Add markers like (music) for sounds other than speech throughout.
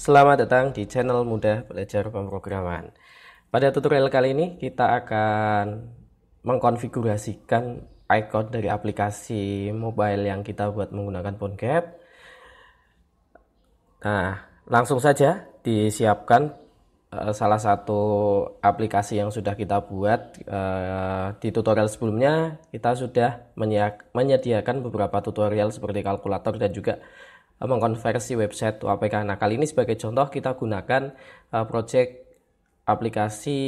Selamat datang di channel Mudah Belajar Pemrograman. Pada tutorial kali ini kita akan mengkonfigurasikan icon dari aplikasi mobile yang kita buat menggunakan PhoneGap. Nah, langsung saja disiapkan uh, salah satu aplikasi yang sudah kita buat uh, di tutorial sebelumnya kita sudah menyediakan beberapa tutorial seperti kalkulator dan juga mengkonversi website to APK. Nah, kali ini sebagai contoh kita gunakan uh, project aplikasi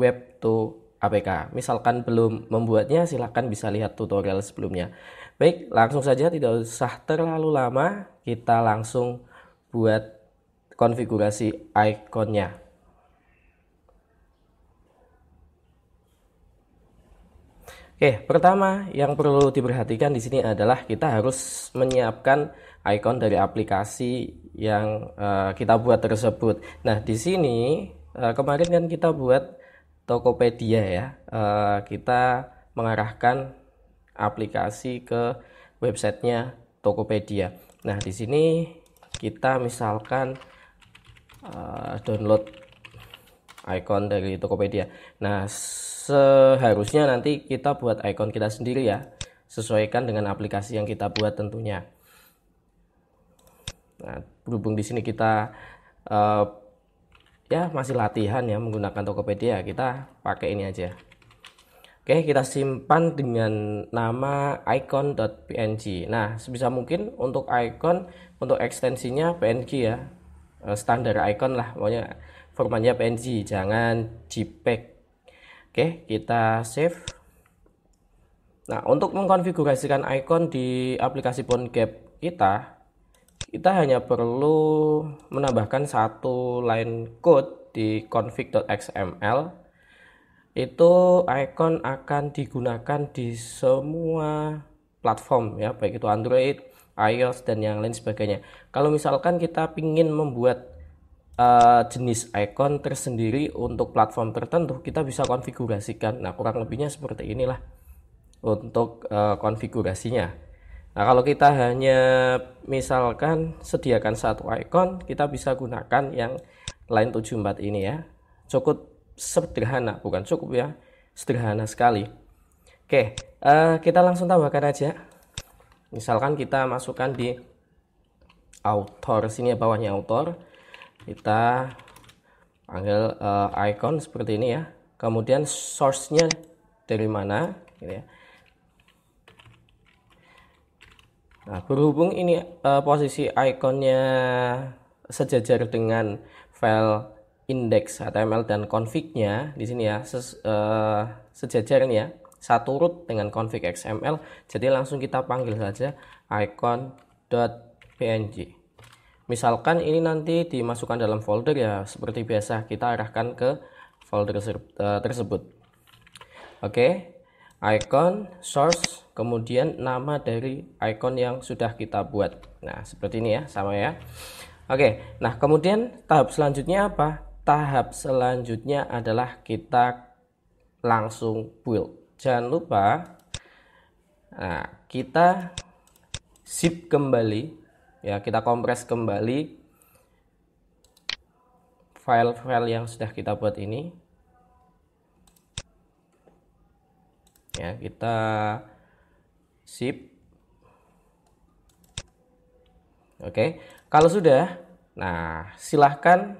web to APK. Misalkan belum membuatnya, silahkan bisa lihat tutorial sebelumnya. Baik, langsung saja tidak usah terlalu lama, kita langsung buat konfigurasi ikonnya. Oke, pertama yang perlu diperhatikan di sini adalah kita harus menyiapkan icon dari aplikasi yang uh, kita buat tersebut. Nah, di sini uh, kemarin kan kita buat Tokopedia ya. Uh, kita mengarahkan aplikasi ke websitenya Tokopedia. Nah, di sini kita misalkan uh, download icon dari Tokopedia. Nah, seharusnya nanti kita buat icon kita sendiri ya sesuaikan dengan aplikasi yang kita buat tentunya nah berhubung di sini kita uh, ya masih latihan ya menggunakan Tokopedia kita pakai ini aja. Oke kita simpan dengan nama icon.png nah sebisa mungkin untuk icon untuk ekstensinya PNG ya. Eh, standar icon lah pokoknya formatnya PNG jangan JPEG. Oke, kita save. Nah, untuk mengkonfigurasikan icon di aplikasi PhoneGap kita, kita hanya perlu menambahkan satu line code di config.xml. Itu icon akan digunakan di semua platform ya, baik itu Android, iOS dan yang lain sebagainya. Kalau misalkan kita ingin membuat uh, jenis icon tersendiri untuk platform tertentu kita bisa konfigurasikan nah kurang lebihnya seperti inilah untuk uh, konfigurasinya nah kalau kita hanya misalkan sediakan satu icon kita bisa gunakan yang line 74 ini ya. Cukup sederhana bukan cukup ya sederhana sekali. Oke uh, kita langsung tambahkan aja. Misalkan kita masukkan di author sini ya bawahnya author. Kita panggil uh, icon seperti ini ya. Kemudian source-nya dari mana gitu ya nah berhubung ini uh, posisi ikonnya sejajar dengan file index HTML dan config-nya di sini ya ses, uh, sejajar ini ya satu root dengan config XML jadi langsung kita panggil saja icon.png misalkan ini nanti dimasukkan dalam folder ya seperti biasa kita arahkan ke folder eh, tersebut. Oke icon source kemudian nama dari icon yang sudah kita buat. Nah seperti ini ya sama ya. Oke nah kemudian tahap selanjutnya apa? Tahap selanjutnya adalah kita langsung build. Jangan lupa nah kita zip kembali ya kita kompres kembali file-file yang sudah kita buat ini. Ya kita zip oke kalau sudah nah silahkan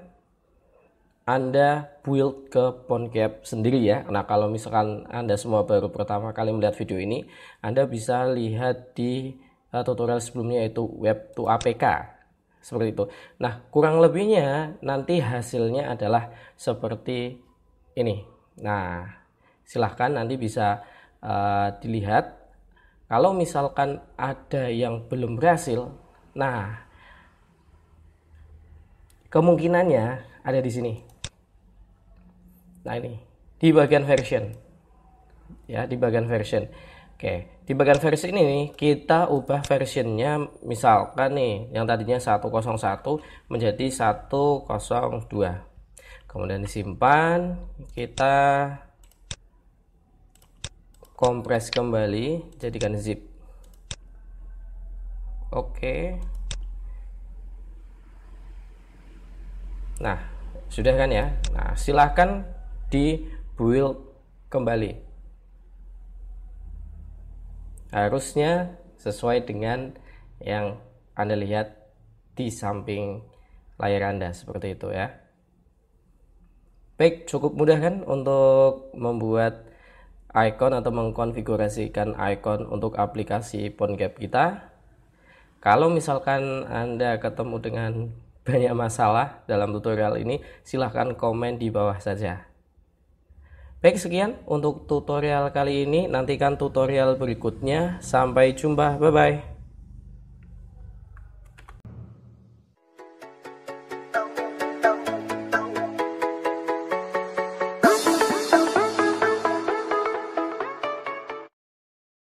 anda build ke PhoneGap sendiri ya. Nah, kalau misalkan Anda semua baru pertama kali melihat video ini, Anda bisa lihat di uh, tutorial sebelumnya yaitu web to APK seperti itu. Nah, kurang lebihnya nanti hasilnya adalah seperti ini. Nah, silahkan nanti bisa uh, dilihat. Kalau misalkan ada yang belum berhasil, nah kemungkinannya ada di sini. Nah ini di bagian version, ya di bagian version. Oke, di bagian versi ini nih, kita ubah versionnya misalkan nih yang tadinya 101 menjadi 102. Kemudian disimpan, kita kompres kembali, jadikan zip. Oke. nah sudah kan ya nah silahkan di build kembali harusnya sesuai dengan yang anda lihat di samping layar anda seperti itu ya baik cukup mudah kan untuk membuat icon atau mengkonfigurasikan icon untuk aplikasi PhoneGap kita. Kalau misalkan anda ketemu dengan (laughs) banyak masalah dalam tutorial ini silahkan komen di bawah saja. Baik sekian untuk tutorial kali ini. Nantikan tutorial berikutnya. Sampai jumpa. Bye bye